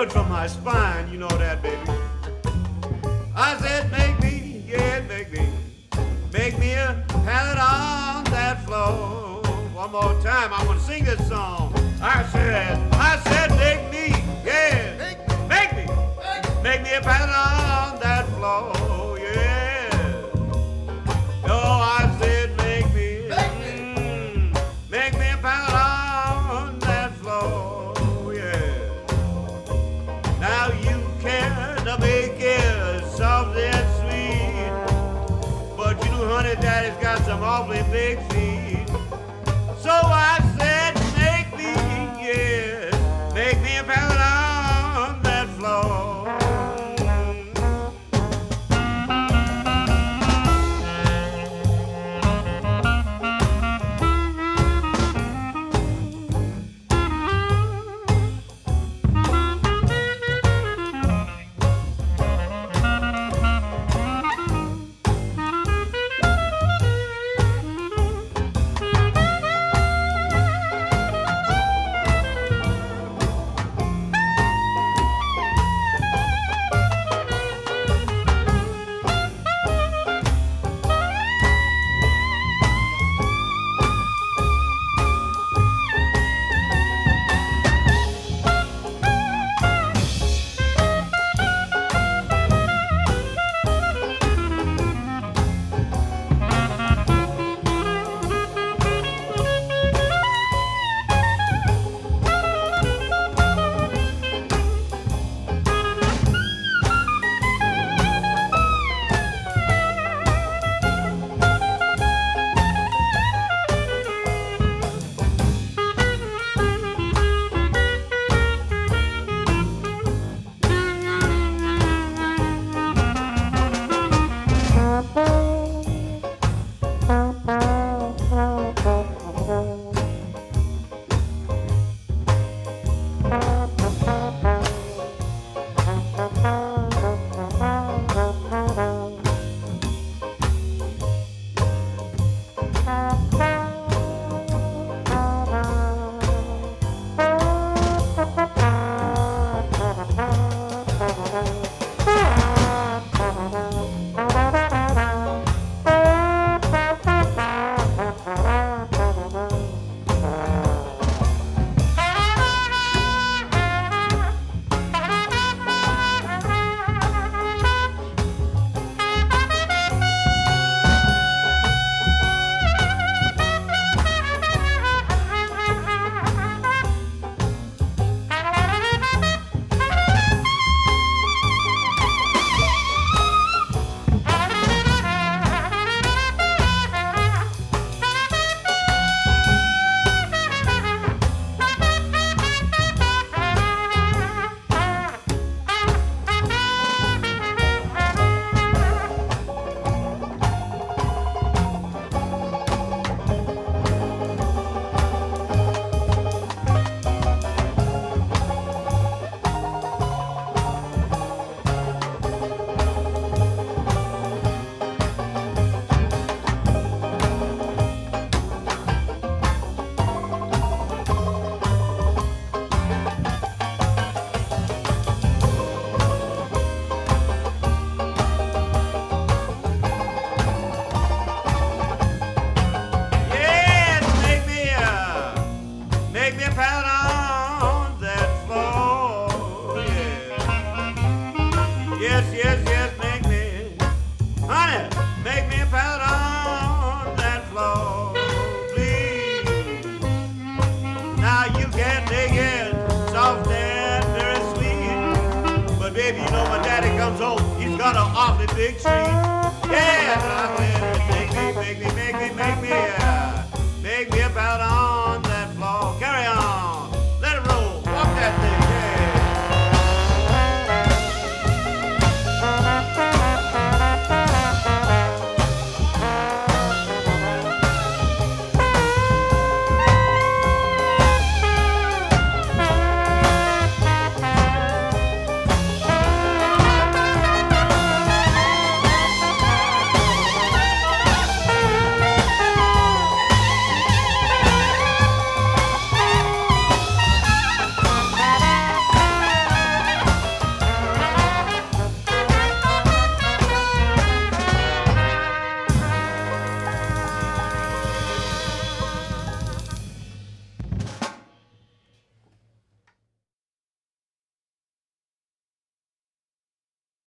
good for my spine, you know that, baby. I said, make me, yeah, make me, make me a pallet on that floor. One more time, I want to sing this song. I said, I said, make me, yeah, make me, make me a pallet on honey, daddy's got some awfully big feet. So I said, make me, yeah, make me a pallet awfully big treat. Yeah,